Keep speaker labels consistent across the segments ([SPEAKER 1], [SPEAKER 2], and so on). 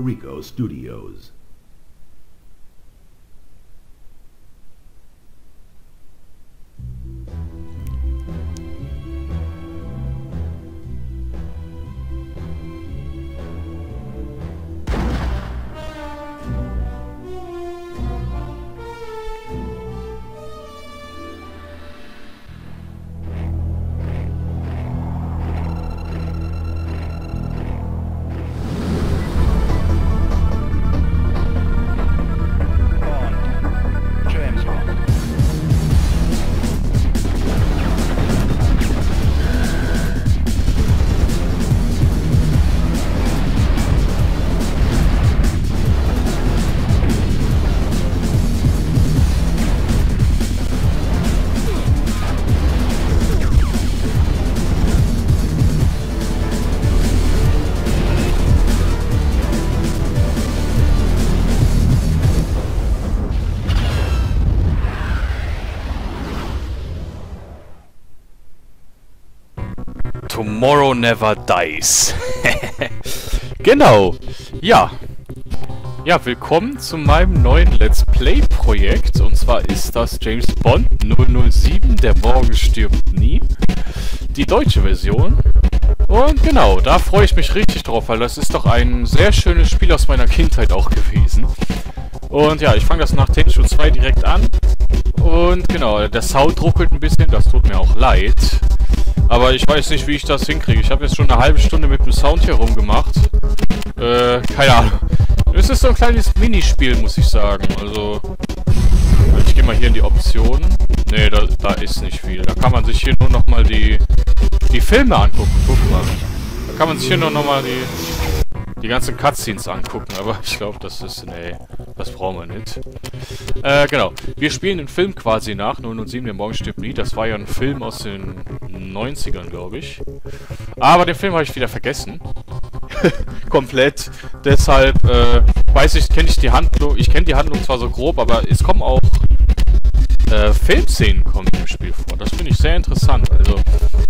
[SPEAKER 1] Rico studios.
[SPEAKER 2] Tomorrow Never Dies. genau. Ja. Ja, willkommen zu meinem neuen Let's Play Projekt. Und zwar ist das James Bond 007, der Morgen stirbt nie. Die deutsche Version. Und genau, da freue ich mich richtig drauf, weil das ist doch ein sehr schönes Spiel aus meiner Kindheit auch gewesen. Und ja, ich fange das nach Tenchu 2 direkt an. Und genau, der Sound ruckelt ein bisschen, das tut mir auch leid. Aber ich weiß nicht, wie ich das hinkriege. Ich habe jetzt schon eine halbe Stunde mit dem Sound hier rumgemacht. Äh, keine Ahnung. Es ist so ein kleines Minispiel, muss ich sagen. Also, ich gehe mal hier in die Optionen. Ne, da, da ist nicht viel. Da kann man sich hier nur nochmal die, die Filme angucken. Guck mal. Da kann man sich hier nur nochmal die, die ganzen Cutscenes angucken. Aber ich glaube, das ist... Nee, das brauchen wir nicht. Äh, genau. Wir spielen den Film quasi nach. 007, der Morgen stirbt nie. Das war ja ein Film aus den 90ern, glaube ich. Aber den Film habe ich wieder vergessen. Komplett. Deshalb, äh, weiß ich, kenne ich die Handlung. Ich kenne die Handlung zwar so grob, aber es kommen auch äh, Filmszenen kommen im Spiel vor. Das finde ich sehr interessant. Also,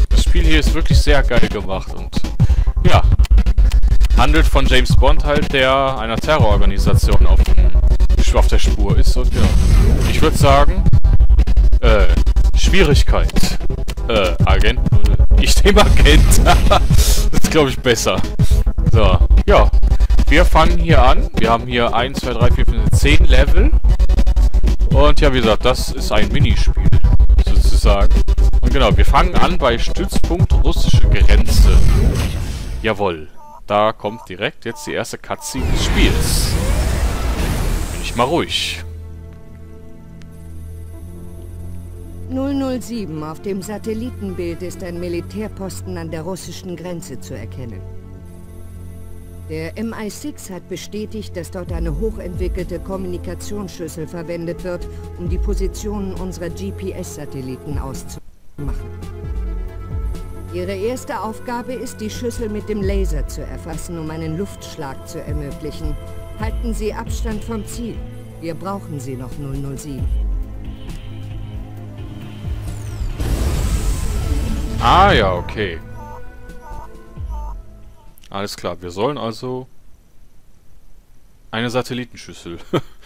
[SPEAKER 2] das Spiel hier ist wirklich sehr geil gemacht und ja, handelt von James Bond halt, der einer Terrororganisation auf, dem, auf der Spur ist. Und ja, ich würde sagen, äh, Schwierigkeit. Äh, Agent. Ich nehme Agent. das ist, glaube ich, besser. So, ja. Wir fangen hier an. Wir haben hier 1, 2, 3, 4, 5, 10 Level. Und ja, wie gesagt, das ist ein Minispiel, sozusagen. Und genau, wir fangen an bei Stützpunkt russische Grenze. Jawohl. Da kommt direkt jetzt die erste Cutscene des Spiels. Bin ich mal ruhig.
[SPEAKER 3] 007 auf dem Satellitenbild ist ein Militärposten an der russischen Grenze zu erkennen. Der MI6 hat bestätigt, dass dort eine hochentwickelte Kommunikationsschüssel verwendet wird, um die Positionen unserer GPS-Satelliten auszumachen. Ihre erste Aufgabe ist, die Schüssel mit dem Laser zu erfassen, um einen Luftschlag zu ermöglichen. Halten Sie Abstand vom Ziel. Wir brauchen Sie noch 007.
[SPEAKER 2] Ah ja, okay. Alles klar, wir sollen also eine Satellitenschüssel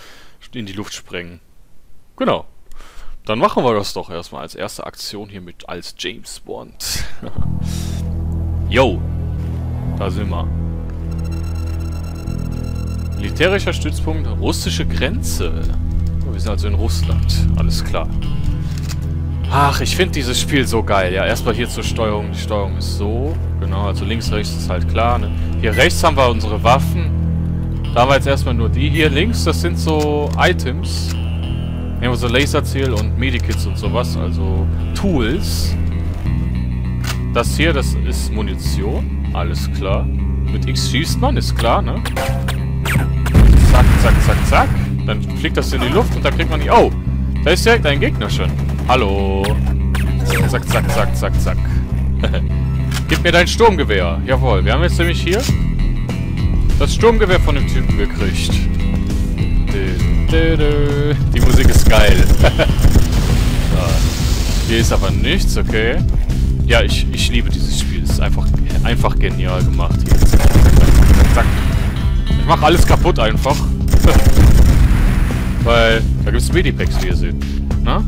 [SPEAKER 2] in die Luft sprengen. Genau. Dann machen wir das doch erstmal als erste Aktion hier mit als James Bond. Yo, da sind wir. Militärischer Stützpunkt, russische Grenze. Oh, wir sind also in Russland, alles klar. Ach, ich finde dieses Spiel so geil. Ja, erstmal hier zur Steuerung. Die Steuerung ist so. Genau, also links, rechts ist halt klar. Ne? Hier rechts haben wir unsere Waffen. Da haben wir jetzt erstmal nur die. Hier links, das sind so Items. Haben wir so Laserziel und Medikits und sowas. Also Tools. Das hier, das ist Munition. Alles klar. Mit X schießt man, ist klar, ne? Zack, zack, zack, zack. Dann fliegt das in die Luft und dann kriegt man die... Oh! Da ist direkt ein Gegner schon. Hallo. Zack, zack, zack, zack, zack. Gib mir dein Sturmgewehr. Jawohl, wir haben jetzt nämlich hier das Sturmgewehr von dem Typen gekriegt. Die Musik ist geil. Hier ist aber nichts, okay. Ja, ich, ich liebe dieses Spiel. Es ist einfach, einfach genial gemacht hier. Zack, zack, zack. Ich mache alles kaputt einfach. Weil da gibt es Medipacks, wie ihr seht. Na?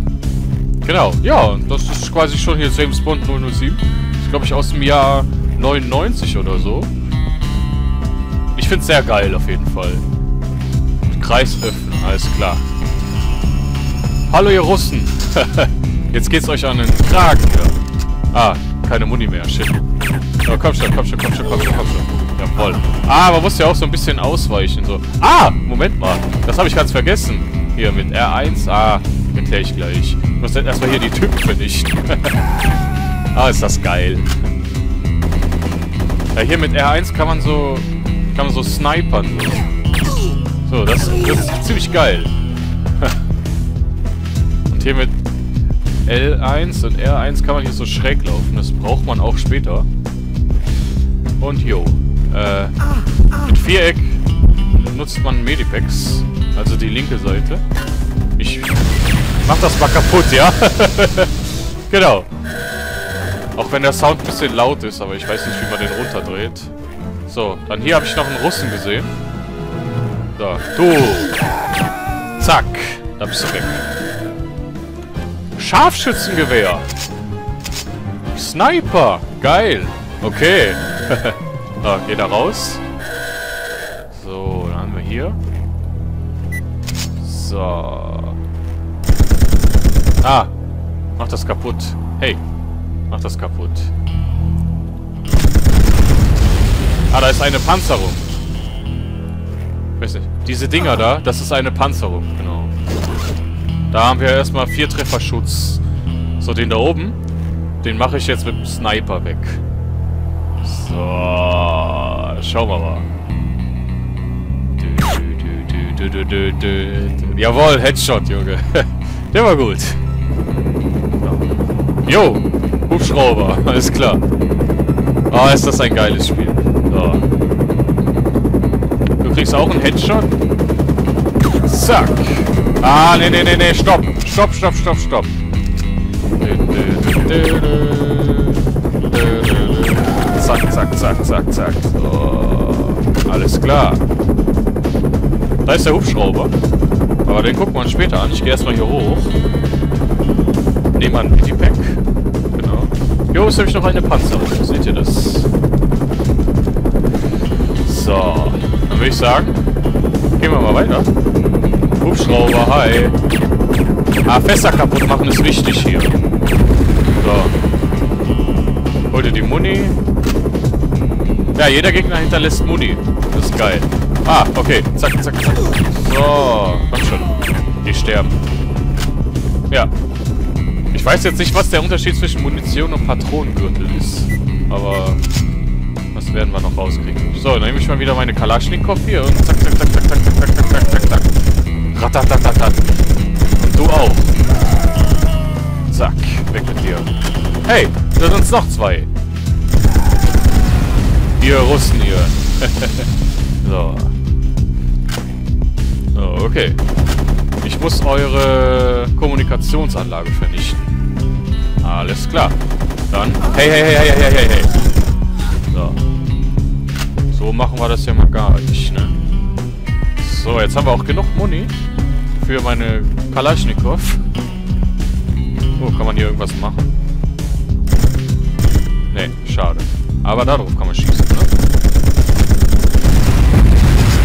[SPEAKER 2] Genau. Ja, das ist quasi schon hier James Bond 007. Ist, glaube ich, aus dem Jahr 99 oder so. Ich finde es sehr geil, auf jeden Fall. Kreis öffnen, alles klar. Hallo, ihr Russen. Jetzt geht's euch an den Kragen hier. Ah, keine Muni mehr. Shit. Oh, komm schon, komm schon, komm schon, komm schon, komm schon. Jawoll. Ah, man muss ja auch so ein bisschen ausweichen. So. Ah, Moment mal. Das habe ich ganz vergessen. Hier mit R1. Ah, erkläre ich gleich. Ich muss dann erstmal hier die Typen vernichten. ah, ist das geil. Ja, hier mit R1 kann man so... Kann man so snipern. So, so das, das ist ziemlich geil. Und hier mit L1 und R1 kann man hier so schräg laufen. Das braucht man auch später. Und jo. Äh, mit Viereck nutzt man Medipacks. Also die linke Seite. Ich mach das mal kaputt, ja? genau. Auch wenn der Sound ein bisschen laut ist, aber ich weiß nicht, wie man den runterdreht. So, dann hier habe ich noch einen Russen gesehen. So, du. Zack. Da bist du weg. Scharfschützengewehr. Sniper. Geil. Okay. so, geht da raus. So, dann haben wir hier. So. Ah. Mach das kaputt. Hey. Mach das kaputt. Ah, da ist eine Panzerung. Weiß nicht. Diese Dinger da, das ist eine Panzerung, genau. Da haben wir erstmal vier Trefferschutz. So, den da oben, den mache ich jetzt mit dem Sniper weg. So, schauen wir mal. Du, du, du, Jawohl, Headshot, Junge. Der war gut. Jo, Hubschrauber, alles klar. Ah, oh, ist das ein geiles Spiel. So. Du kriegst auch einen Headshot. Zack. Ah, nee, nee, nee, nee, stopp. Stopp, stopp, stopp, stopp. Zack, zack, zack, zack, zack. So. Alles klar. Da ist der Hubschrauber. Aber den gucken wir uns später an. Ich gehe erstmal hier hoch. Nehmen wir ein Pitti-Pack. Genau. Jo, ist nämlich noch eine Panzerung. Seht ihr das? So. Dann würde ich sagen, gehen wir mal weiter. Hubschrauber, hi. Ah, Fässer kaputt machen ist wichtig hier. So. Hol dir die Muni. Ja, jeder Gegner hinterlässt Muni. Das ist geil. Ah, okay. Zack, zack, zack. So, komm schon. Die sterben. Ja. Ich weiß jetzt nicht, was der Unterschied zwischen Munition und Patronengürtel ist. Aber das werden wir noch rauskriegen. So, dann nehme ich mal wieder meine Kalaschnikow hier und zack, zack, zack, zack, zack, zack, zack, zack, zack, zack. Ratatatatat. Und du auch. Zack, weg mit dir. Hey, da sind noch zwei. Ihr Russen hier. so. So, okay. Ich muss eure Kommunikationsanlage vernichten. Alles klar. Dann. Hey, hey, hey, hey, hey, hey, hey. So. So machen wir das ja mal gar nicht, ne? So, jetzt haben wir auch genug Muni für meine Kalaschnikow. Oh, kann man hier irgendwas machen? Ne, schade. Aber darauf kann man schießen, ne?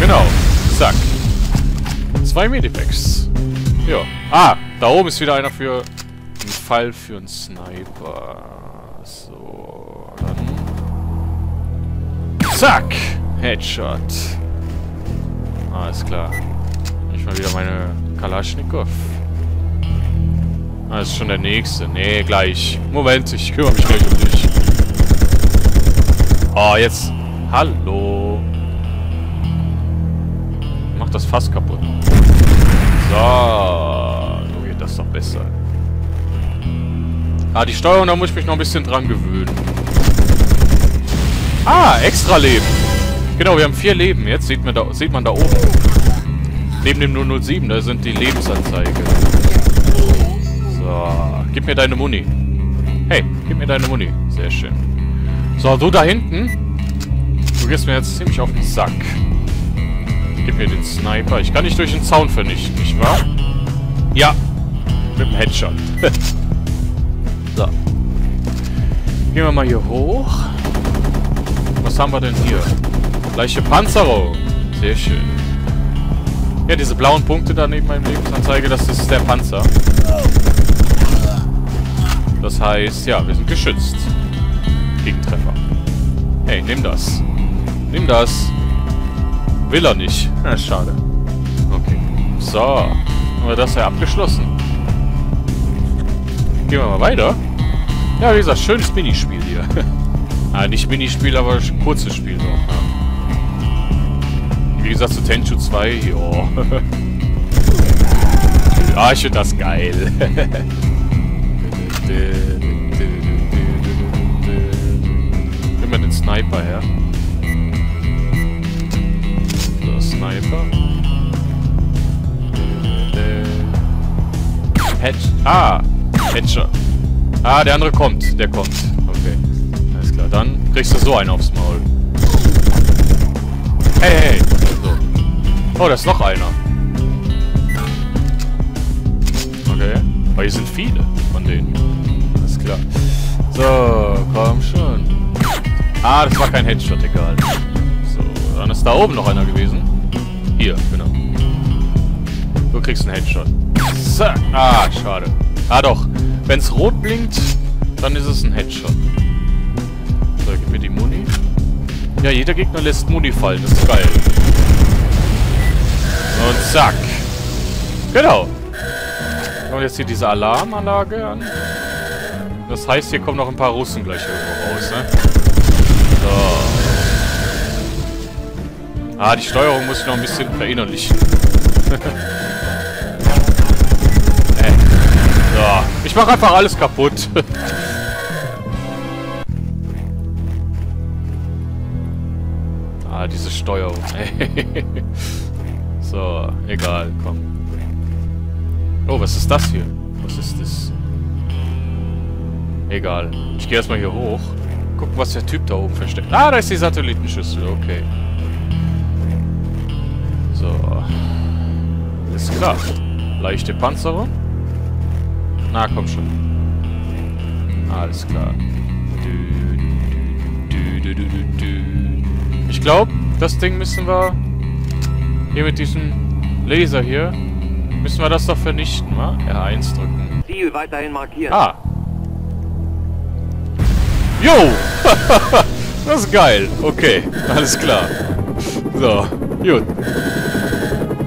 [SPEAKER 2] Genau. Zack. Zwei Medipacks. Ja. Ah, da oben ist wieder einer für einen Fall für einen Sniper. So, dann... Zack! Headshot. Alles klar. Ich mal wieder meine Kalaschnikow. Ah, ist schon der nächste. Nee, gleich. Moment, ich kümmere mich gleich um dich. Oh, jetzt. Hallo. Mach das Fass kaputt. So. So geht das doch besser. Ah, die Steuerung, da muss ich mich noch ein bisschen dran gewöhnen. Ah, extra Leben. Genau, wir haben vier Leben jetzt. Sieht man da, sieht man da oben. Neben dem 007, da sind die Lebensanzeige. So, gib mir deine Muni. Hey, gib mir deine Muni. Sehr schön. So, du da hinten. Du gehst mir jetzt ziemlich auf den Sack. Gib mir den Sniper. Ich kann dich durch den Zaun vernichten, nicht wahr? Ja. Mit dem Headshot. so. Gehen wir mal hier hoch. Was haben wir denn hier? Gleiche Panzerung. Sehr schön. Ja, diese blauen Punkte da neben meinem Lebensanzeige, das ist der Panzer. Das heißt, ja, wir sind geschützt. Gegentreffer. Hey, nimm das. Nimm das. Will er nicht. Na, schade. Okay. So. Haben wir das ja abgeschlossen. Gehen wir mal weiter. Ja, wie gesagt, schönes Minispiel hier. ah, nicht Minispiel, aber kurzes Spiel doch. Ja. Wie gesagt, zu Tenchu 2, jo. ah, ich finde das geil. Nimm mal den Sniper her. Ah! Headshot. Ah, der andere kommt. Der kommt. Okay. Alles klar. Dann kriegst du so einen aufs Maul. Hey, hey. So. Oh, da ist noch einer. Okay. Aber hier sind viele von denen. Alles klar. So, komm schon. Ah, das war kein Headshot, egal. So, dann ist da oben noch einer gewesen. Hier, genau. Du kriegst einen Headshot. So. Ah, schade. Ah, doch. Wenn es rot blinkt, dann ist es ein Headshot. So, gib mir die Muni. Ja, jeder Gegner lässt Muni fallen. Das ist geil. Und zack. Genau. Und jetzt hier diese Alarmanlage an. Das heißt, hier kommen noch ein paar Russen gleich irgendwo raus, ne? So. Ah, die Steuerung muss ich noch ein bisschen verinnerlichen. mache einfach alles kaputt. ah, diese Steuerung. so, egal, komm. Oh, was ist das hier? Was ist das? Egal. Ich gehe erstmal hier hoch. Gucken, was der Typ da oben versteckt. Ah, da ist die Satellitenschüssel. Okay. So. Ist klar. Leichte Panzerung. Na, komm schon. Alles klar. Ich glaube, das Ding müssen wir... Hier mit diesem Laser hier... Müssen wir das doch vernichten, wa? R1 drücken.
[SPEAKER 4] Ziel weiterhin markiert.
[SPEAKER 2] Ah. Jo! das ist geil. Okay, alles klar. So, gut.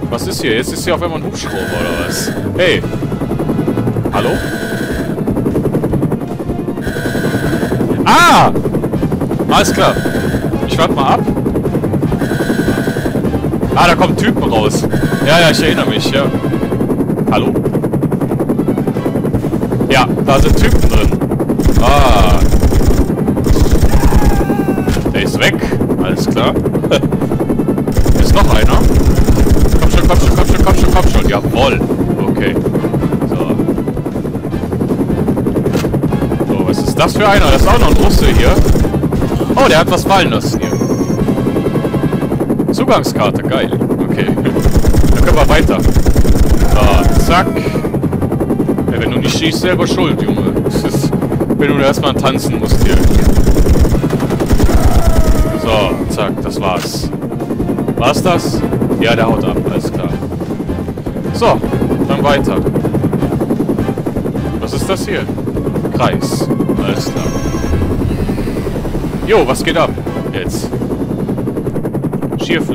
[SPEAKER 2] Was ist hier? Jetzt ist hier auf einmal ein Hubschrauber, oder was? Hey! Hallo? Ah! Alles klar. Ich warte mal ab. Ah, da kommen Typen raus. Ja, ja, ich erinnere mich, ja. Hallo? Ja, da sind Typen drin. Ah. Der ist weg. Alles klar. ist noch einer. Komm schon, komm schon, komm schon, komm schon, komm schon. Jawoll. Okay. Das für einer? Das ist auch noch ein Russe hier. Oh, der hat was fallen lassen hier. Zugangskarte, geil. Okay. Dann können wir weiter. So, zack. Ja, wenn du nicht schießt, selber schuld, Junge. Das ist, wenn du erstmal tanzen musst hier. So, zack, das war's. War's das? Ja, der haut ab, alles klar. So, dann weiter. Was ist das hier? Kreis. Alles klar. Jo, was geht ab? Jetzt. Skierf...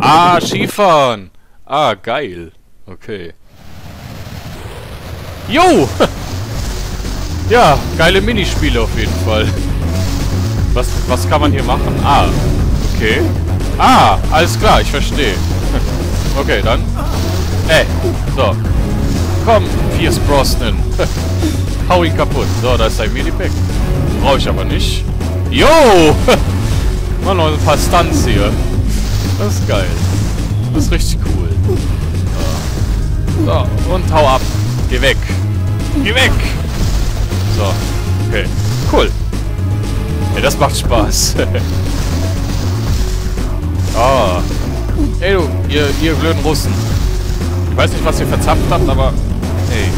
[SPEAKER 2] Ah, Skifahren! Ah, geil. Okay. Jo! ja, geile Minispiele auf jeden Fall. Was, was kann man hier machen? Ah, okay. Ah, alles klar, ich verstehe. okay, dann. Ey, so. Komm, Fierce Brosnan. Hau ihn kaputt. So, da ist ein Minipack. Brauche ich aber nicht. Jo! Mal noch ein paar Stunts hier. Das ist geil. Das ist richtig cool. So. und hau ab. Geh weg. Geh weg! So, okay. Cool. Ja, das macht Spaß. oh. Ey du, ihr, ihr blöden Russen. Ich weiß nicht, was ihr verzapft habt, aber... Ey.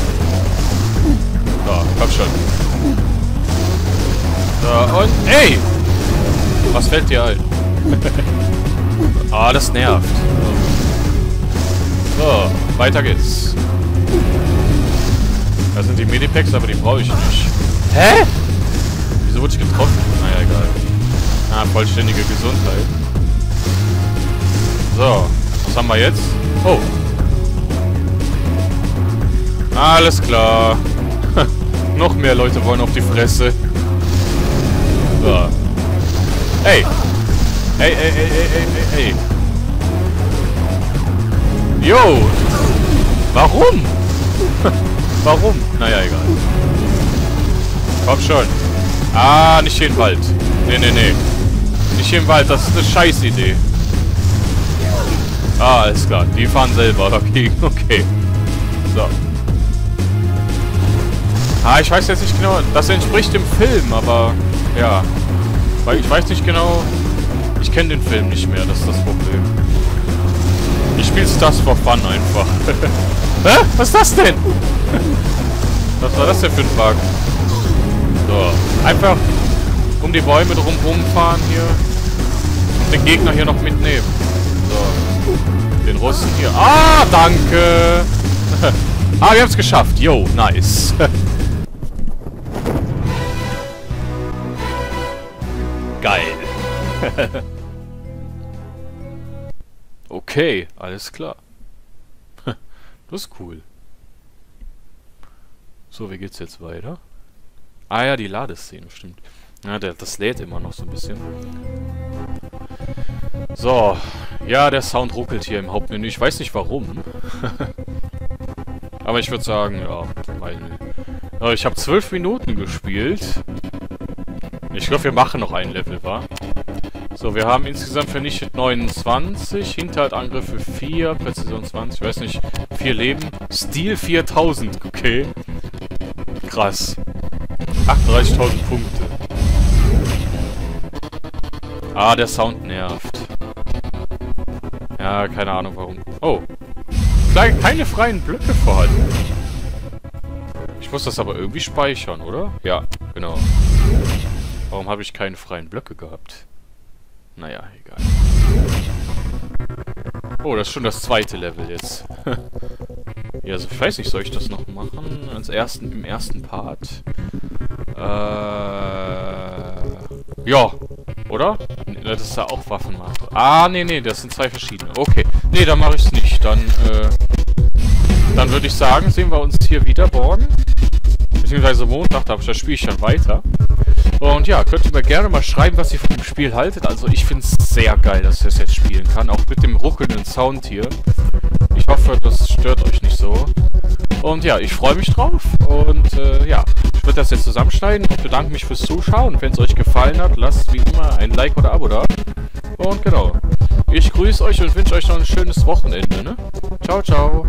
[SPEAKER 2] So, komm schon. So, und... Ey! Was fällt dir ein? ah, das nervt. So, weiter geht's. Das sind die Medipacks, aber die brauche ich nicht. Hä? Wieso wurde ich getroffen? Naja, egal. Ah, vollständige Gesundheit. So, was haben wir jetzt? Oh. Alles klar. Noch mehr Leute wollen auf die Fresse. So. Ey. Ey, ey, ey, ey, ey, ey. Yo. Warum? Warum? Naja, egal. Komm schon. Ah, nicht hier im Wald. Nee, nee, nee. Nicht hier im Wald, das ist eine Scheißidee. Ah, alles klar. Die fahren selber dagegen. Okay. So. Ah, ich weiß jetzt nicht genau. Das entspricht dem Film, aber... Ja. Weil ich weiß nicht genau... Ich kenne den Film nicht mehr, das ist das Problem. Ich spiele das for fun einfach. Hä? Was ist das denn? Was war das denn für ein Bug? So. Einfach um die Bäume drumherum fahren hier. Und den Gegner hier noch mitnehmen. So. Den Russen hier. Ah, danke. ah, wir haben es geschafft. Yo, nice. okay, alles klar. das ist cool. So, wie geht's jetzt weiter? Ah ja, die Ladeszene, stimmt. Ja, der, das lädt immer noch so ein bisschen. So. Ja, der Sound ruckelt hier im Hauptmenü. Ich weiß nicht warum. Aber ich würde sagen, ja, weil... Ich habe zwölf Minuten gespielt. Ich glaube, wir machen noch ein Level, wa? So, wir haben insgesamt vernichtet 29, Hinterhaltangriffe 4, Präzision 20, ich weiß nicht, 4 Leben. Stil 4000, okay. Krass. 38.000 Punkte. Ah, der Sound nervt. Ja, keine Ahnung warum. Oh. Keine freien Blöcke vorhanden. Ich muss das aber irgendwie speichern, oder? Ja, genau. Warum habe ich keine freien Blöcke gehabt? Naja, egal. Oh, das ist schon das zweite Level jetzt. ja, also ich weiß nicht, soll ich das noch machen? Als ersten, im ersten Part? Äh... Ja, oder? Das ist ja auch Waffenmarkt. Ah, nee, nee, das sind zwei verschiedene. Okay. Nee, dann mache ich es nicht. Dann, äh... Dann würde ich sagen, sehen wir uns hier wieder morgen. Beziehungsweise Montag, da das Spiel ich dann weiter. Und ja, könnt ihr mir gerne mal schreiben, was ihr von dem Spiel haltet. Also ich finde es sehr geil, dass ich das jetzt spielen kann. Auch mit dem ruckelnden Sound hier. Ich hoffe, das stört euch nicht so. Und ja, ich freue mich drauf. Und äh, ja, ich würde das jetzt zusammenschneiden. Ich bedanke mich fürs Zuschauen. Wenn es euch gefallen hat, lasst wie immer ein Like oder Abo da. Und genau. Ich grüße euch und wünsche euch noch ein schönes Wochenende. Ne? Ciao, ciao.